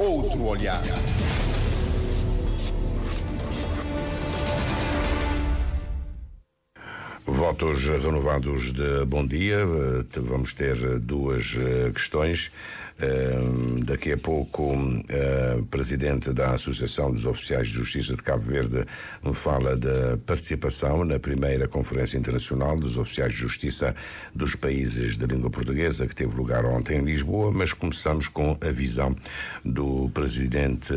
outro olhar. Votos renovados de bom dia. Eh, vamos ter duas eh, questões. Uh, daqui a pouco, uh, presidente da Associação dos Oficiais de Justiça de Cabo Verde fala da participação na primeira Conferência Internacional dos Oficiais de Justiça dos Países de Língua Portuguesa, que teve lugar ontem em Lisboa, mas começamos com a visão do presidente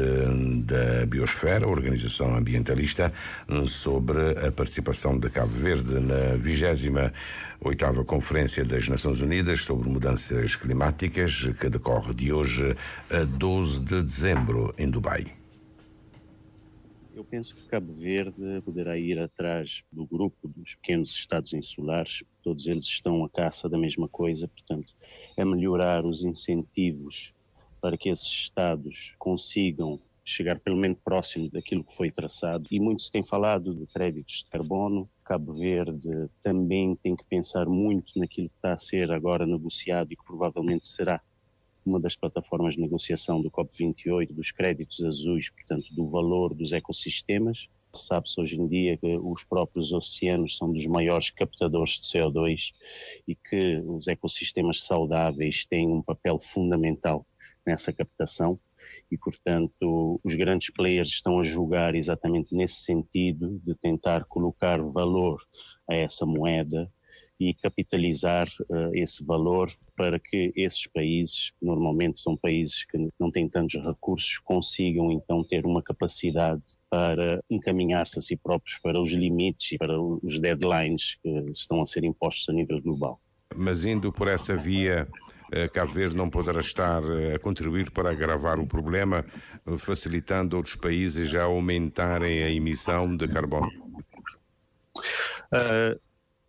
da Biosfera, organização ambientalista, sobre a participação de Cabo Verde na vigésima oitava Conferência das Nações Unidas sobre Mudanças Climáticas, que decorre de hoje a 12 de dezembro em Dubai. Eu penso que Cabo Verde poderá ir atrás do grupo dos pequenos Estados insulares, todos eles estão à caça da mesma coisa, portanto, é melhorar os incentivos para que esses Estados consigam chegar pelo menos próximo daquilo que foi traçado. E muito se tem falado de créditos de carbono. Cabo Verde também tem que pensar muito naquilo que está a ser agora negociado e que provavelmente será uma das plataformas de negociação do COP28, dos créditos azuis, portanto, do valor dos ecossistemas. Sabe-se hoje em dia que os próprios oceanos são dos maiores captadores de CO2 e que os ecossistemas saudáveis têm um papel fundamental nessa captação e, portanto, os grandes players estão a julgar exatamente nesse sentido de tentar colocar valor a essa moeda e capitalizar uh, esse valor para que esses países, normalmente são países que não têm tantos recursos, consigam então ter uma capacidade para encaminhar-se a si próprios para os limites e para os deadlines que estão a ser impostos a nível global. Mas indo por essa via, Cabo Verde não poderá estar eh, a contribuir para agravar o problema, eh, facilitando outros países a aumentarem a emissão de carbono? Uh,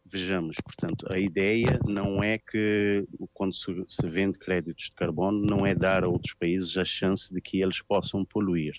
Vejamos, portanto, a ideia não é que quando se, se, vende créditos de carbono não é dar a outros países a chance de que eles possam poluir,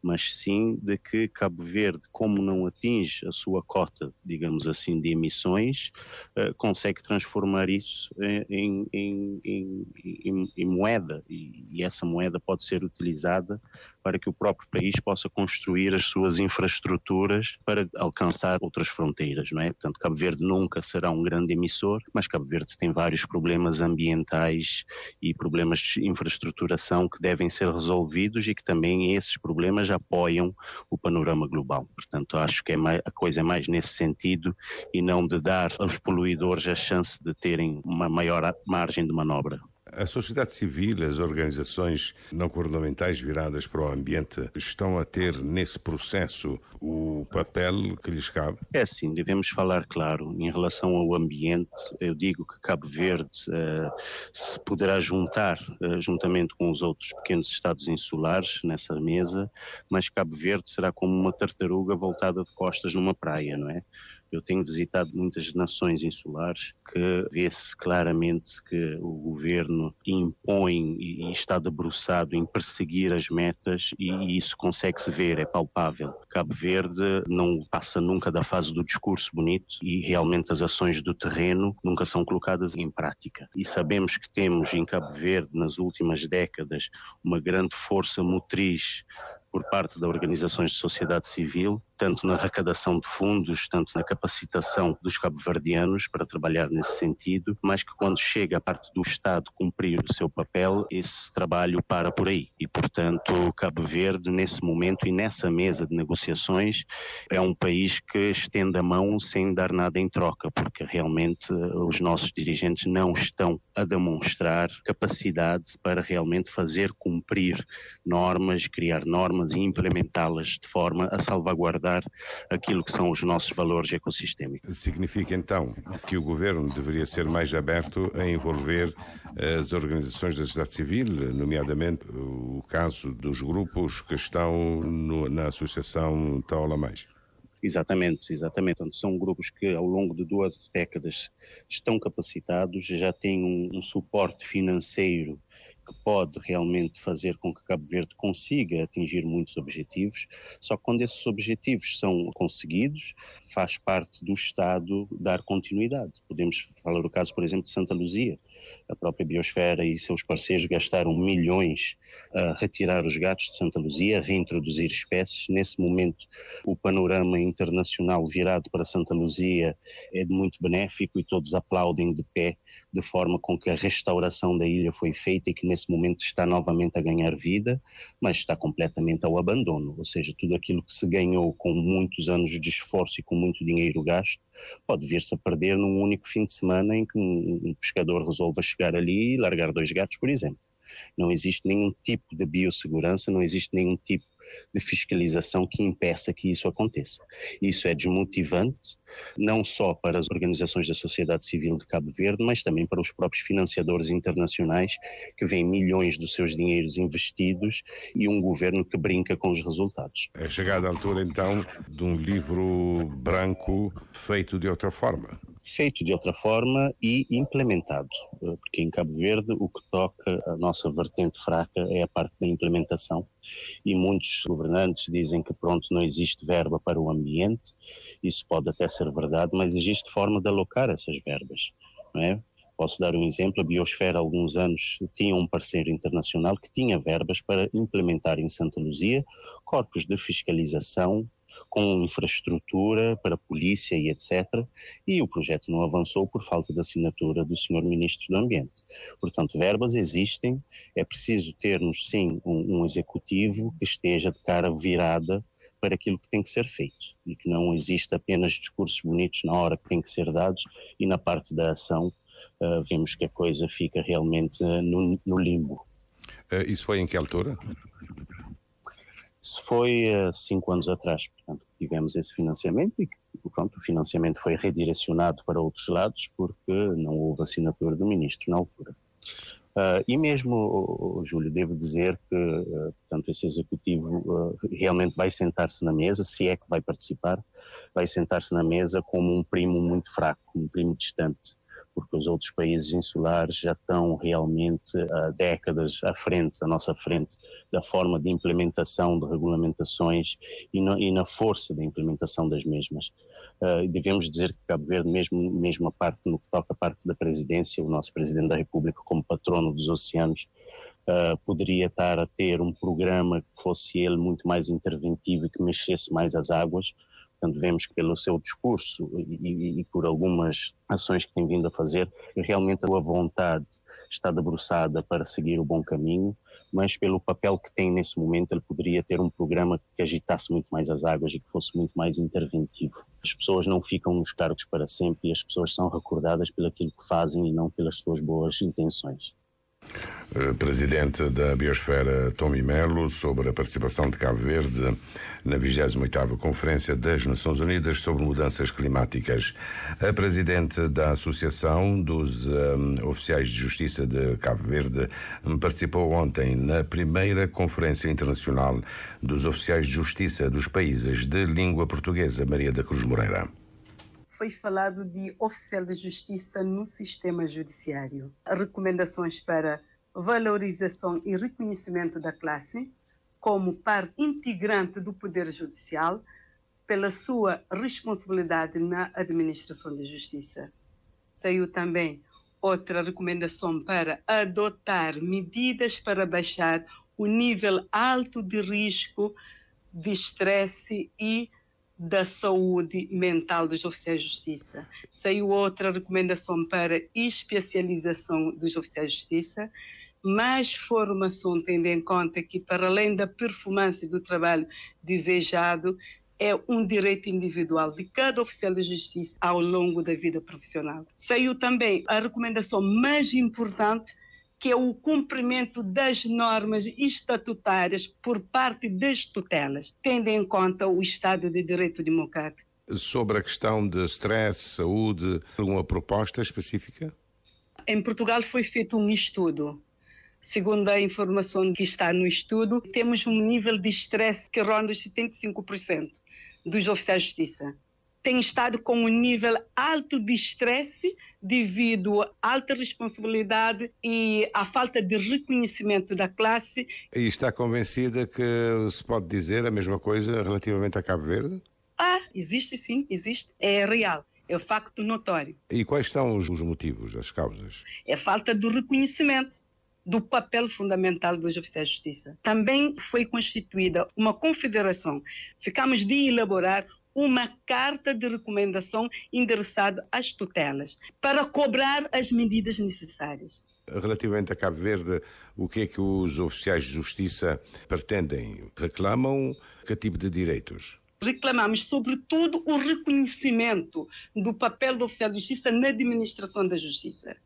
mas sim de que Cabo Verde, como não atinge a sua cota, digamos assim, de emissões, uh, consegue transformar isso em, em, em, em moeda e, e essa moeda pode ser utilizada para que o próprio país possa construir as suas infraestruturas para alcançar outras fronteiras, não é? Portanto, Cabo Verde não nunca será um grande emissor, mas Cabo Verde tem vários problemas ambientais e problemas de infraestruturação que devem ser resolvidos e que também esses problemas apoiam o panorama global. Portanto, acho que é mais, a coisa é mais nesse sentido e não de dar aos poluidores a chance de terem uma maior margem de manobra. A sociedade civil, as organizações não governamentais viradas para o ambiente estão a ter nesse processo o papel que lhes cabe? É sim, devemos falar claro. Em relação ao ambiente, eu digo que Cabo Verde uh, se poderá juntar, uh, juntamente com os outros pequenos estados insulares, nessa mesa, mas Cabo Verde será como uma tartaruga voltada de costas numa praia, não é? Eu tenho visitado muitas nações insulares que vê-se claramente que o governo impõe e está debruçado em perseguir as metas e isso consegue-se ver, é palpável. Cabo Verde não passa nunca da fase do discurso bonito e realmente as ações do terreno nunca são colocadas em prática. E sabemos que temos em Cabo Verde, nas últimas décadas, uma grande força motriz por parte das organizações de sociedade civil, tanto na arrecadação de fundos, tanto na capacitação dos cabo-verdianos para trabalhar nesse sentido, mas que quando chega a parte do Estado cumprir o seu papel, esse trabalho para por aí. E, portanto, Cabo Verde, nesse momento e nessa mesa de negociações, é um país que estende a mão sem dar nada em troca, porque realmente eh, os nossos dirigentes não estão a demonstrar capacidade para realmente fazer cumprir normas, criar normas normas e implementá-las de forma a salvaguardar aquilo que são os nossos valores ecossistêmicos. Significa então que o governo deveria ser mais aberto a envolver as organizações da sociedade civil, nomeadamente o caso dos grupos que estão no, na Associação Taola Mais. Exatamente, exatamente. Então, são grupos que ao longo de duas décadas estão capacitados, já têm um, um suporte financeiro que pode realmente fazer com que Cabo Verde consiga atingir muitos objetivos, só que quando esses objetivos são conseguidos, faz parte do Estado dar continuidade. Podemos falar o caso, por exemplo, de Santa Luzia. A própria Biosfera e seus parceiros gastaram milhões a retirar os gatos de Santa Luzia, a reintroduzir espécies. Nesse momento, o panorama internacional virado para Santa Luzia é muito benéfico e todos aplaudem de pé de forma com que a restauração da ilha foi feita e que nesse momento está novamente a ganhar vida, mas está completamente ao abandono. Ou seja, tudo aquilo que se ganhou com muitos anos de esforço e com muito dinheiro gasto pode vir-se a perder num único fim de semana em que um pescador resolva chegar ali e largar dois gatos, por exemplo. Não existe nenhum tipo de biossegurança, não existe nenhum tipo de fiscalização que impeça que isso aconteça. Isso é desmotivante, não só para as organizações da sociedade civil de Cabo Verde, mas também para os próprios financiadores internacionais que veem milhões dos seus dinheiros investidos e um governo que brinca com os resultados. É chegada a altura, então, de um livro branco feito de outra forma feito de outra forma e implementado, eh, porque em Cabo Verde o que toca a nossa vertente fraca é a parte da implementação e muitos governantes dizem que pronto não existe verba para o ambiente, isso pode até ser verdade, mas existe forma de alocar essas verbas, não é? Posso dar um exemplo, a Biosfera há alguns anos tinha um parceiro internacional que tinha verbas para implementar em Santa Luzia corpos de fiscalização com infraestrutura para polícia e etc. E o projeto não avançou por falta de assinatura do Sr. Ministro do Ambiente. Portanto, verbas existem, é preciso termos sim um, um executivo que esteja de cara virada para aquilo que tem que ser feito e que não exista apenas discursos bonitos na hora que tem que ser dados e na parte da ação uh, vemos que a coisa fica realmente uh, no, no, limbo. Uh, isso foi em que altura? Isso foi há cinco anos atrás, portanto, tivemos esse financiamento e pronto, o financiamento foi redirecionado para outros lados porque não houve assinatura do ministro na altura. Uh, e mesmo, Júlio, devo dizer que uh, portanto, esse executivo uh, realmente vai sentar-se na mesa, se é que vai participar, vai sentar-se na mesa como um primo muito fraco, um primo distante porque os outros países insulares já estão realmente há décadas à frente, à nossa frente, da forma de implementação de regulamentações e, no, e na força da implementação das mesmas. Uh, devemos dizer que Cabo Verde, mesmo, mesmo a parte, no que toca a parte da presidência, o nosso Presidente da República, como patrono dos oceanos, Uh, poderia estar a ter um programa que fosse ele muito mais interventivo e que mexesse mais as águas, Portanto, vemos que pelo seu discurso e, e, por algumas ações que tem vindo a fazer, realmente a sua vontade está debruçada para seguir o bom caminho, mas pelo papel que tem nesse momento, ele poderia ter um programa que agitasse muito mais as águas e que fosse muito mais interventivo. As pessoas não ficam nos cargos para sempre e as pessoas são recordadas pelo aquilo que fazem e não pelas suas boas intenções. Eh, presidente da Biosfera Tommy Melo sobre a participação de Cabo Verde na 28ª Conferência das Nações Unidas sobre Mudanças Climáticas. A presidente da Associação dos um, eh, Oficiais de Justiça de Cabo Verde participou ontem na primeira Conferência Internacional dos Oficiais de Justiça dos Países de Língua Portuguesa, Maria da Cruz Moreira foi falado de oficial de justiça no sistema judiciário. Recomendações para valorização e reconhecimento da classe como parte integrante do Poder Judicial pela sua responsabilidade na administração de justiça. Saiu também outra recomendação para adotar medidas para baixar o nível alto de risco de estresse e da saúde mental dos oficiais de justiça. Saiu outra recomendação para especialização dos oficiais de justiça, mais formação, tendo em conta que, para além da performance do trabalho desejado, é um direito individual de cada oficial de justiça ao longo da vida profissional. Saiu também a recomendação mais importante que é o cumprimento das normas estatutárias por parte das tutelas, tendo em conta o Estado de Direito Democrático. Sobre a questão de stress, saúde, alguma proposta específica? Em Portugal foi feito um estudo. Segundo a informação que está no estudo, temos um nível de estresse que ronda os 75% dos oficiais de justiça. Tem estado com um nível alto de estresse devido à alta responsabilidade e à falta de reconhecimento da classe. E está convencida que se pode dizer a mesma coisa relativamente a Cabo Verde? Ah, existe sim, existe. É real. É um facto notório. E quais são os motivos, as causas? É falta de reconhecimento do papel fundamental dos oficiais de justiça. Também foi constituída uma confederação. Ficamos de elaborar uma carta de recomendação endereçada às tutelas para cobrar as medidas necessárias. Relativamente a Cabo Verde, o que é que os oficiais de justiça pretendem? Reclamam que tipo de direitos? Reclamamos, sobretudo, o reconhecimento do papel do oficial de justiça na administração da justiça.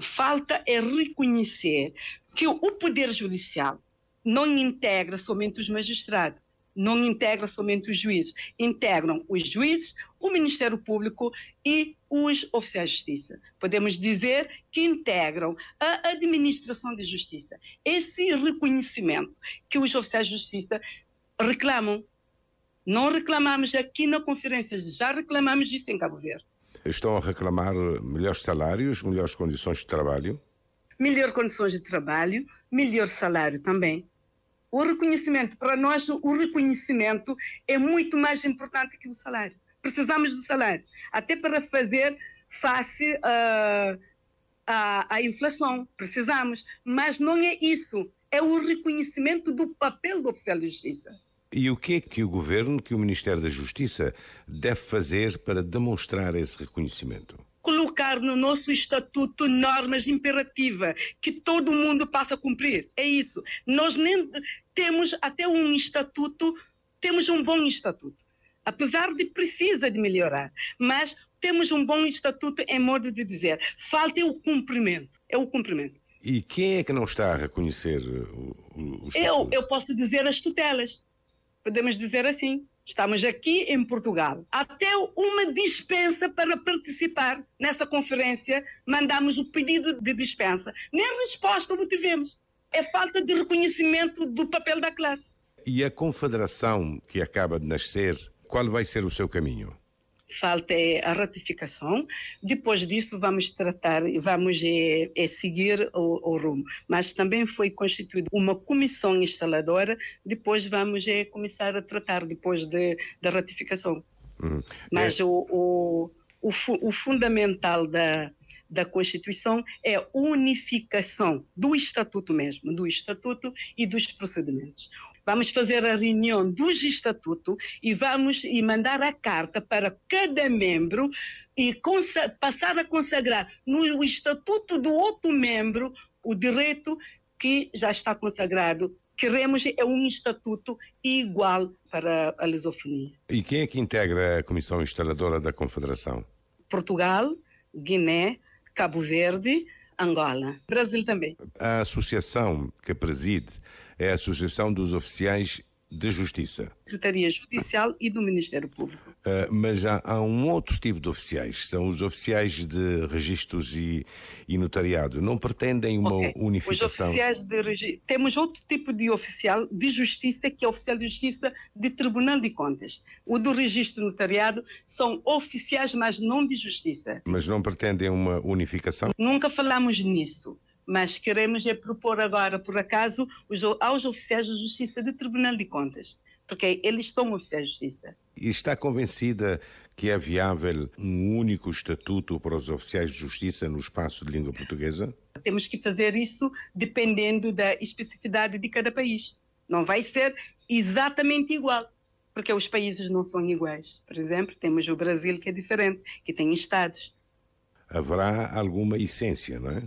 Falta é reconhecer que o Poder Judicial não integra somente os magistrados, não integra somente os juízes, integram os juízes, o Ministério Público e os oficiais de justiça. Podemos dizer que integram a administração de justiça. Esse reconhecimento que os oficiais de justiça reclamam. Não reclamamos aqui na conferência, já reclamamos disso em Cabo Verde. Estão a reclamar melhores salários, melhores condições de trabalho? Melhores condições de trabalho, melhor salário também. O reconhecimento, para nós, o reconhecimento é muito mais importante que o salário. Precisamos do salário, até para fazer face uh, à, à inflação. Precisamos, mas não é isso. É o reconhecimento do papel do oficial de justiça. E o que é que o governo, que o Ministério da Justiça deve fazer para demonstrar esse reconhecimento? Colocar no nosso estatuto normas imperativas que todo mundo passa a cumprir. É isso. Nós nem temos até um estatuto, temos um bom estatuto. Apesar de precisa de melhorar, mas temos um bom estatuto em modo de dizer, falta o cumprimento. É o cumprimento. E quem é que não está a reconhecer o, o, o eu, eu posso dizer as tutelas. Podemos dizer assim. Estamos aqui em Portugal. Até uma dispensa para participar nessa conferência, mandamos o pedido de dispensa. Nem resposta obtivemos. É falta de reconhecimento do papel da classe. E a confederação que acaba de nascer, qual vai ser o seu caminho? Falta é a ratificação. Depois disso, vamos tratar, vamos é, é seguir o, o, rumo. Mas também foi constituída uma comissão instaladora. Depois vamos é, começar a tratar depois de, da ratificação. Uhum. Mas é... o, o, o, o fundamental da, da Constituição é a unificação do Estatuto mesmo, do Estatuto e dos procedimentos. Vamos fazer a reunião dos estatutos e vamos e mandar a carta para cada membro e passar a consagrar no estatuto do outro membro o direito que já está consagrado. Queremos é um estatuto igual para a lusofonia. E quem é que integra a comissão instaladora da Confederação? Portugal, Guiné, Cabo Verde, Angola, Brasil também. A associação que preside é a Associação dos Oficiais de Justiça. Secretaria Judicial e do Ministério Público. Uh, mas há, há, um outro tipo de oficiais, são os oficiais de registros e, e notariado. Não pretendem uma okay. unificação? Os oficiais de registro. Temos outro tipo de oficial de justiça, que é oficial de justiça de Tribunal de Contas. O do registro notariado são oficiais, mas não de justiça. Mas não pretendem uma unificação? Nunca falamos nisso mas queremos é propor agora, por acaso, os, aos oficiais de justiça do Tribunal de Contas, porque eles são oficiais de justiça. E está convencida que é viável um único estatuto para os oficiais de justiça no espaço de língua portuguesa? Temos que fazer isso dependendo da especificidade de cada país. Não vai ser exatamente igual, porque os países não são iguais. Por exemplo, temos o Brasil que é diferente, que tem estados. Haverá alguma essência, não é?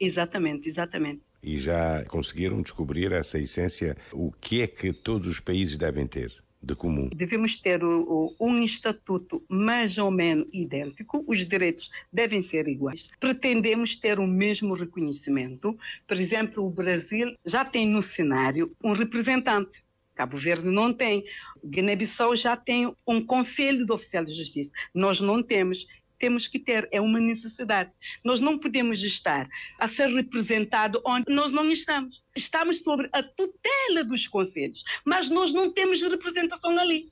Exatamente, exatamente. E já conseguiram descobrir essa essência? O que é que todos os países devem ter? de comum? Devemos ter o, o, um estatuto mais ou menos idêntico, os direitos devem ser iguais. Pretendemos ter o mesmo reconhecimento. Por exemplo, o Brasil já tem no cenário um representante. Cabo Verde não tem. Guiné-Bissau já tem um conselho de oficial de justiça. Nós não temos temos que ter, é uma necessidade. Nós não podemos estar a ser representado onde nós não estamos. Estamos sobre a tutela dos conselhos, mas nós não temos representação ali.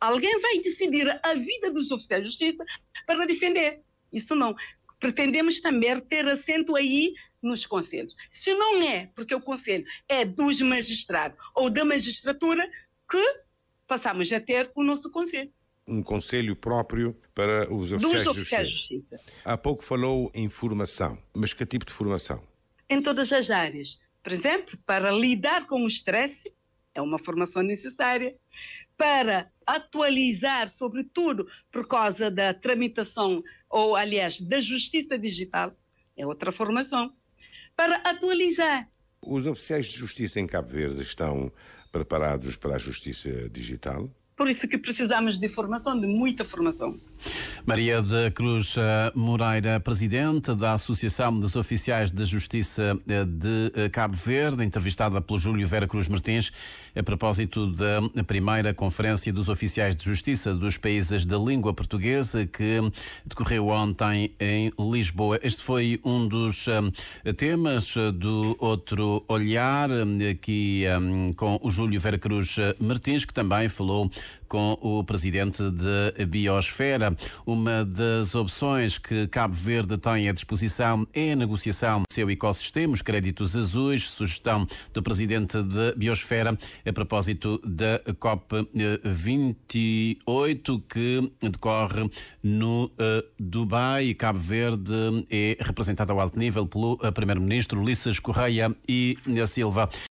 alguém vai decidir a vida dos oficiais de justiça para defender. Isso não. Pretendemos também ter assento aí nos conselhos. Se não é, porque o conselho é dos magistrados ou da magistratura, que passamos a ter o nosso conselho. Um conselho próprio para os oficiais, dos oficiais de justiça. justiça. Há pouco falou em formação, mas que tipo de formação? Em todas as áreas. Por exemplo, para lidar com o estresse, é uma formação necessária. Para atualizar, sobretudo por causa da tramitação, ou aliás, da justiça digital, é outra formação. Para atualizar. Os oficiais de justiça em Cabo Verde estão preparados para a justiça digital? Por isso que precisamos de formação, de muita formação. Maria de Cruz eh, Moreira, presidente da Associação dos Oficiais de Justiça eh, de eh, Cabo Verde, entrevistada pelo Júlio Vera Cruz Martins a propósito da primeira Conferência dos Oficiais de Justiça dos Países da Língua Portuguesa que decorreu ontem em Lisboa. Este foi um dos temas do outro olhar aqui com o Júlio Vera Cruz Martins, que também falou com o presidente de Biosfera. Uma das opções que Cabo Verde tem à disposição é a negociação do seu ecossistema, os créditos azuis, sugestão do presidente de Biosfera a propósito da COP28 que decorre no uh, Dubai. Cabo Verde é representado ao alto nível pelo uh, primeiro-ministro Ulisses Correia e Silva.